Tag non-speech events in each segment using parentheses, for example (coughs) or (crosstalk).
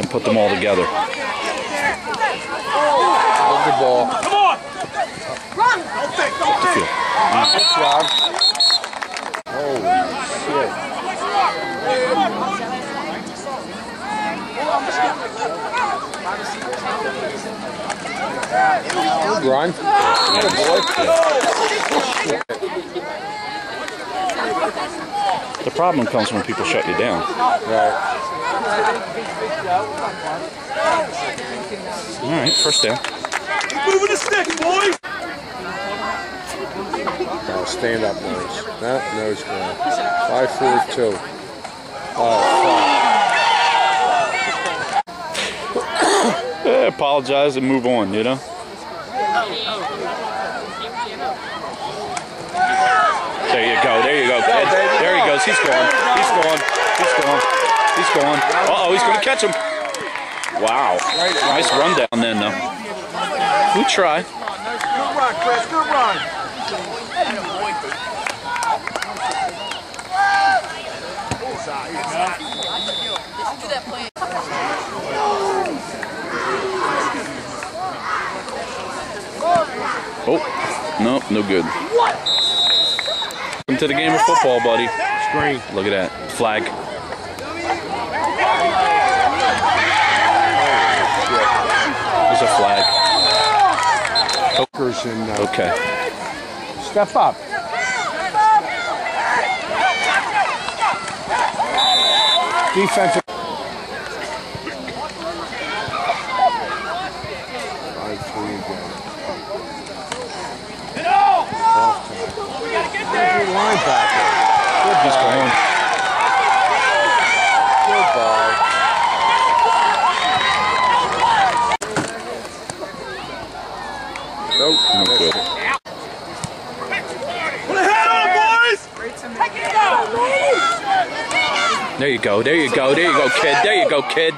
and put them all together. Hold the ball. Come on! Run! Off the field. Good job. Holy shit. Good run. Good boy. The problem comes when people shut you down. Right. All right, first down. Keep moving the stick, boys! Now stand up, nose. No, nose grab. Five, four, two. Oh, (coughs) Eh, apologize and move on, you know? There you go, there you go, kid. There he goes, he's going, he's going, he's going, he's going. Uh-oh, he's gonna catch him. Wow, nice run down then, though. We try. Good run, Chris, good run! Oh, no, no good. Welcome to the game of football, buddy. Screen. Look at that. Flag. There's a flag. Hookers and uh, Okay. step up. Defensive. Five, three again. Off time. Good linebacker. He's ball. going. Good. Nope. No good. Put a head on, boys! There you go. There you go. There you go, kid. There you go, kid.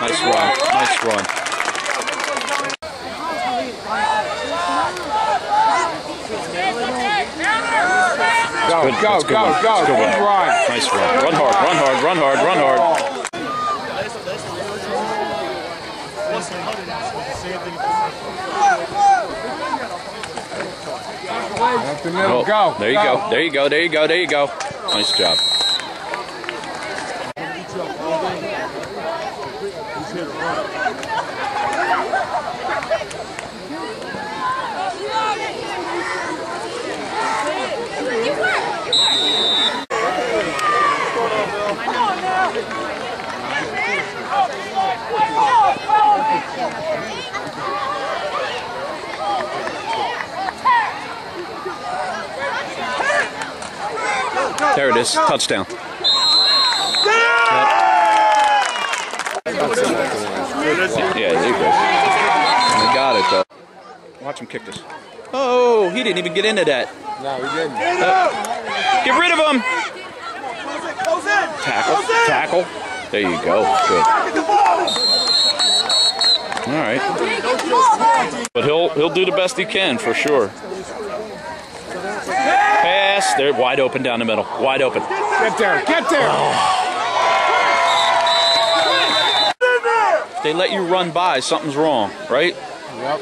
Nice run. Nice run. Go, Good. go, good go, one. go. Good Good one. run. Nice run. Run hard. Run hard. Run hard. Run hard. Run hard. Up the middle. Go. There you go. There you go. There you go. There you go. Nice job. There it is. Touchdown. Yeah, there you go. They got it though. Watch him kick this. Oh, he didn't even get into that. No, he didn't. Uh, get rid of him. Close in, close in! Tackle. Tackle. There you go. Good. Get the ball! All right. But he'll he'll do the best he can for sure. Pass. They're wide open down the middle. Wide open. Get there. Get there. If they let you run by, something's wrong, right? Yep.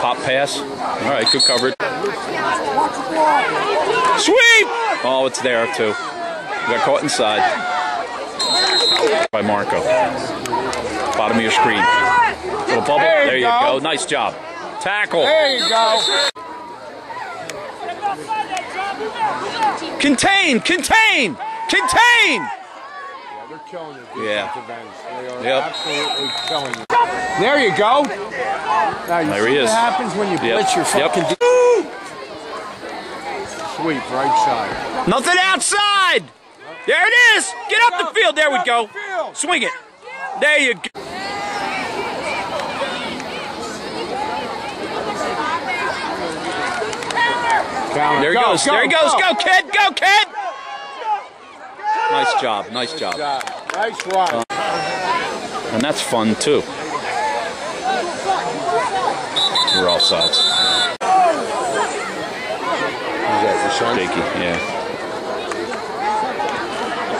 Pop pass. All right, good coverage. Sweep! Oh, it's there too. Got caught inside by Marco. Bottom of your screen. Little bubble. There you There you go. go. Nice job. Tackle. There you go. Contain! Contain! Contain! Yeah, they're killing you. Yeah. They are Yep. absolutely killing you. There you go. Now you There he what is. happens when you Yep. blitz your Yep. fucking de- sweep right side. Nothing outside! There it is! Get up the field. There we go. Swing it. There you go. Down. There he Go, goes. go, there he goes. go. Go, kid. Go, kid. Nice job. Nice job. Job. Nice run. And that's fun too. We're all sides. That. Jakey, yeah.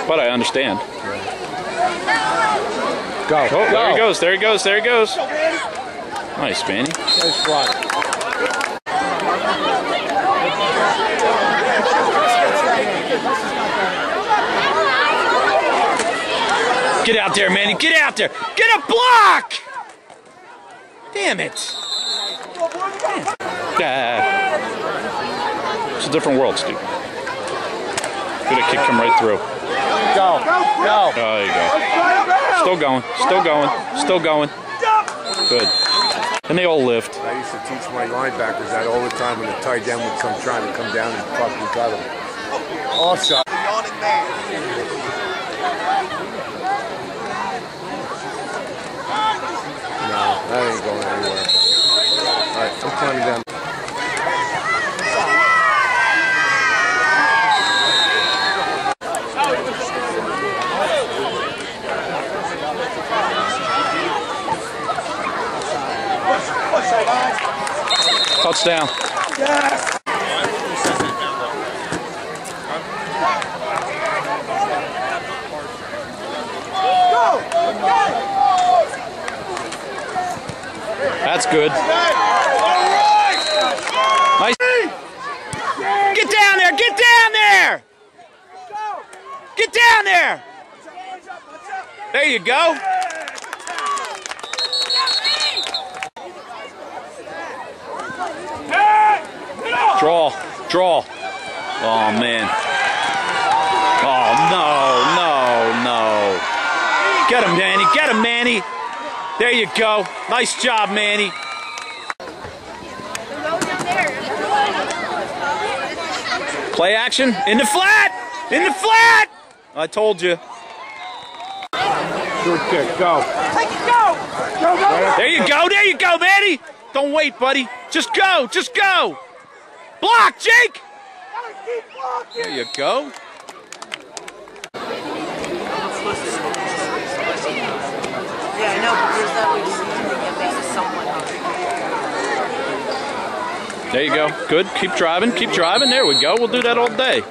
but I understand. Go. Oh, go. there he goes. There he goes. There he goes. Nice, Manny. Nice run. Get out there, Manny. Get out there. Get a block. Damn it. Ah. It's a different world, Steve. Could have kicked him right through. Go. Go. Oh, there you go. Still going. Still going. Still going. Good. And they all lift. I used to teach my linebackers that all the time when they're tied down with some trying to come down and fucking cut them. Also, Yawning man. no, that ain't going anywhere. All right, I'm climbing down. Touchdown. That's good. Nice. Get down there! Get down there! Get down there! There you go. Draw. Draw. Oh, man. Oh, no, no, no. Get him, Manny. Get him, Manny. There you go. Nice job, Manny. Play action. In the flat. In the flat. I told you. Short kick, go. Take it, Go, go! Go! There you go. There you go, Manny. Don't wait, buddy. Just go. Just go. Block, Jake. There you go. Yeah, I know, but there's that way season to get maybe someone hungry. There you go. Good. Keep driving. Keep driving. There we go. We'll do that all day.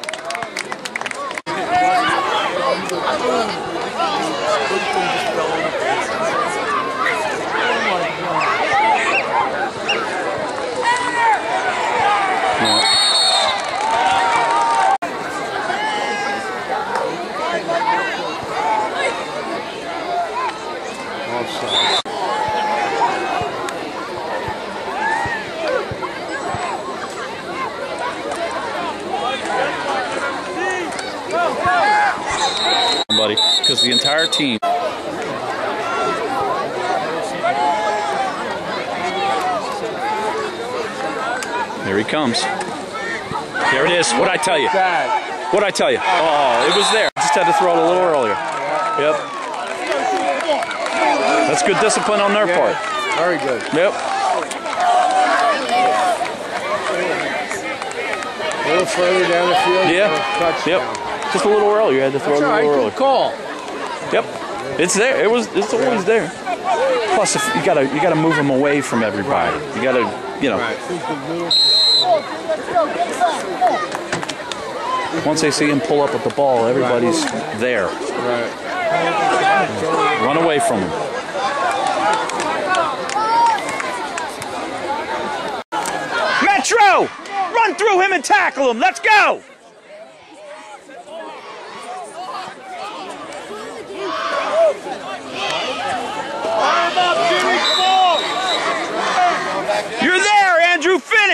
Buddy, because the entire team. Here he comes. There it is. What'd I tell you? What'd I tell you? Oh, it was there. Just had to throw it a little earlier. Yep. That's good discipline on their part. Very good. Yep. A little further down the field. Yeah. Yep. Just a little earlier. You had to throw That's it all a right. little earlier. Good call. Yep. It's there. It was. It's always there. Plus, if you gotta you gotta move them away from everybody. You gotta you know. Once they see him pull up with the ball, everybody's there. Right. Run away from him. Metro, run through him and tackle him. Let's go.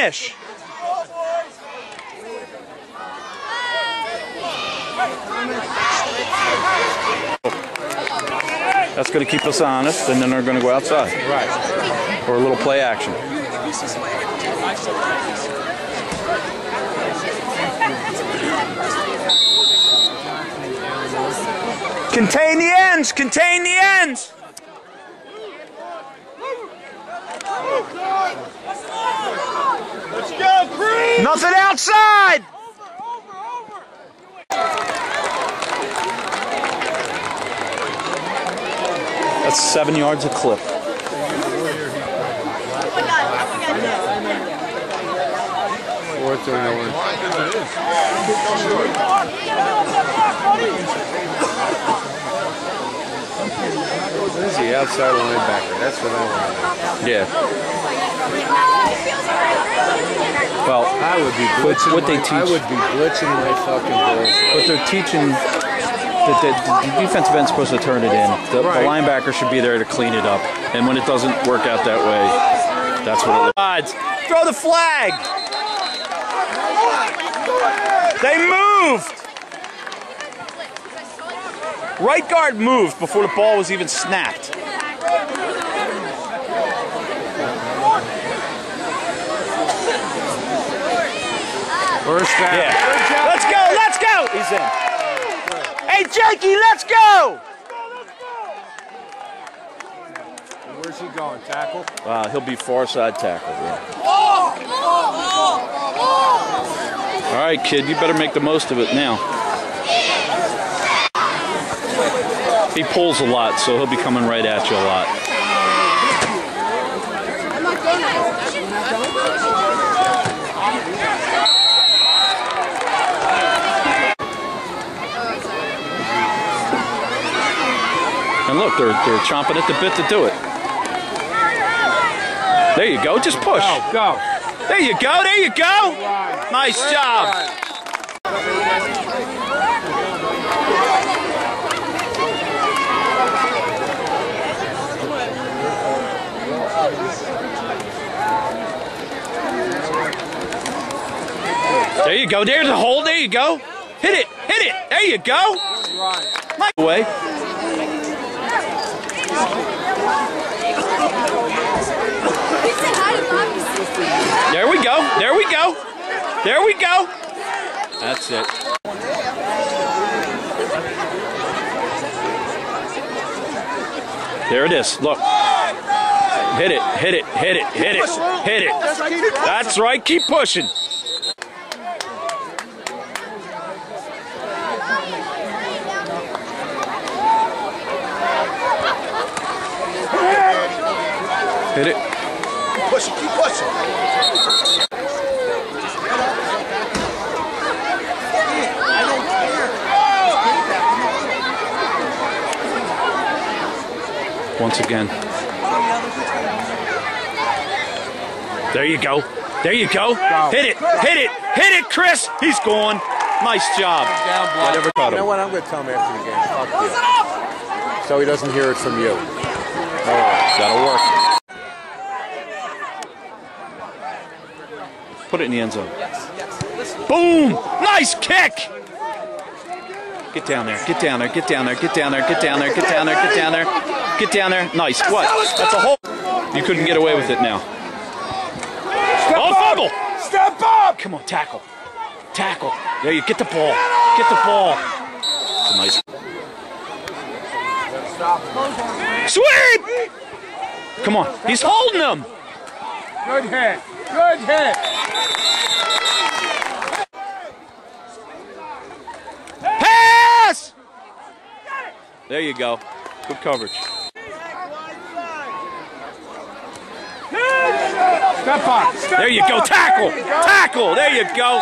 Finish. That's going to keep us honest, and then they're going to go outside Right. for a little play action. Contain the ends! Contain the ends! Go, green! Nothing outside! That's seven yards of clip. Fourth and This is the outside linebacker. That's what I want. Yeah. Well, I would be What- blitzing what they my, I would be blitzing my fucking balls. but they're teaching that the, the defensive end's supposed to turn it in. The, the linebacker should be there to clean it up. And when it doesn't work out that way, that's what it looks. Like. Throw the flag. They moved. Right guard moved before the ball was even snapped. First down. Yeah. Let's go, let's go. He's in. Hey, Jakey, let's go. Where's he going? Tackle? Wow, he'll be far side tackle. Yeah. All right, kid, you better make the most of it now. He pulls a lot, so he'll be coming right at you a lot. Look, they're they're chomping at the bit to do it. There you go, just push. Go, go. There you go, there you go. Nice job. There you go, there's a hole, there you go. Hit it, hit it, there you go. Nice way. There we go. There we go. There we go. That's it. There it is. Look. Hit it. Hit it. Hit it. Hit it. Hit it. That's right. Keep pushing. Hit it. Push it, keep pushing. Once again. There you go. There you go. Hit it. Hit it. Hit it, Chris. He's going. Nice job. Down block. Whatever caught You know what? I'm going to tell him after the game. Fuck you. So he doesn't hear it from you. That'll work. Put it in the end zone. Boom! Nice kick! Get down there, get down there, get down there, get down there, get down there, get down there, get down there, get down there. Nice. What? That's a hole. You couldn't get away with it now. Oh, fumble! Step up! Come on, tackle. Tackle. There you get the ball. Get the ball. It's a nice. Sweep! Come on. He's holding him. Good hit. Good hit. Pass! There you go. Good coverage. Step up. Step There you go. Tackle. There you go. Tackle. There you go.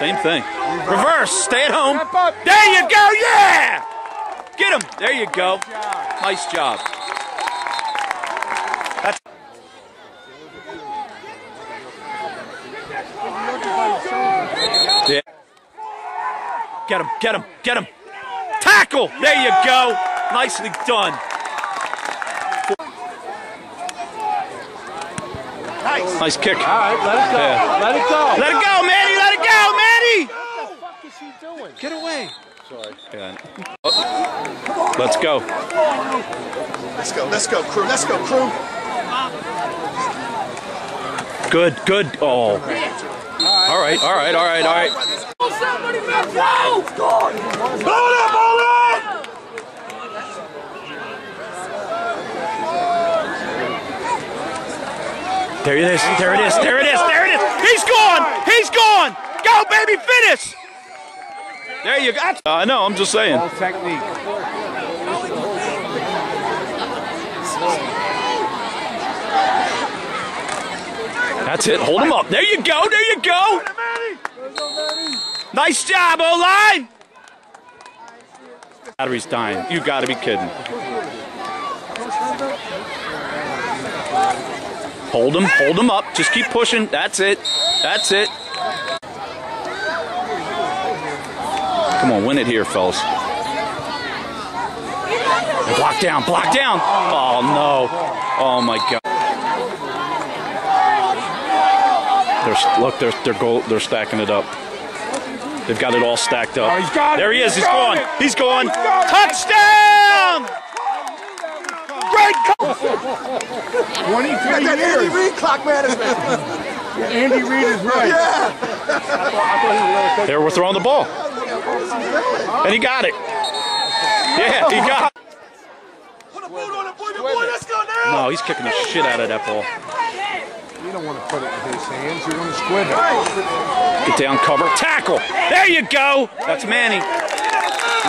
Same thing. Reverse. Stay at home. There you go. Yeah! Get him. There you go. Nice job. Get him. Get him. Get him. Tackle. There you go. Nicely done. Nice Nice kick. All right, let it go. Yeah. Let it go. Let it go, Manny. Let it go, Manny. What the fuck is he doing? Get away. Sorry. Let's go. Let's go, let's go, crew. Let's go, crew. Good, good. Oh. All right, all right, all right, all right. Hold up, hold up! There it is. There it is. There it is. There it is. He's gone. He's gone. Go, baby. Finish. There you go. I know. I'm just saying. All technique. That's it. Hold him up. There you go. There you go. Nice job, O line. Battery's dying. You got to be kidding. Hold him, hold him up. Just keep pushing. That's it. That's it. Come on, win it here, fellas. Block down, block down. Oh no. Oh my god. They're, look, they're they're goal, they're stacking it up. They've got it all stacked up. Oh, he's got it. there he is. He's He's gone. it. He's gone. He's got. Touchdown! Great call. 23 That Andy years. Reid clock management. (laughs) Andy Reid is right. Yeah. They were throwing the ball, and he got it. Yeah, he got. it. Put a boot on it, boy, boy. Let's go now. No, he's kicking the shit out of that ball. You don't want to put it in his hands. You want to squib it. Get down, cover, tackle. There you go. That's Manny.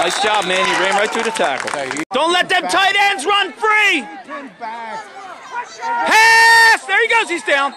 Nice job, Manny. Ran right through the tackle. Don't let them tight ends run free. Half. There he goes. He's down.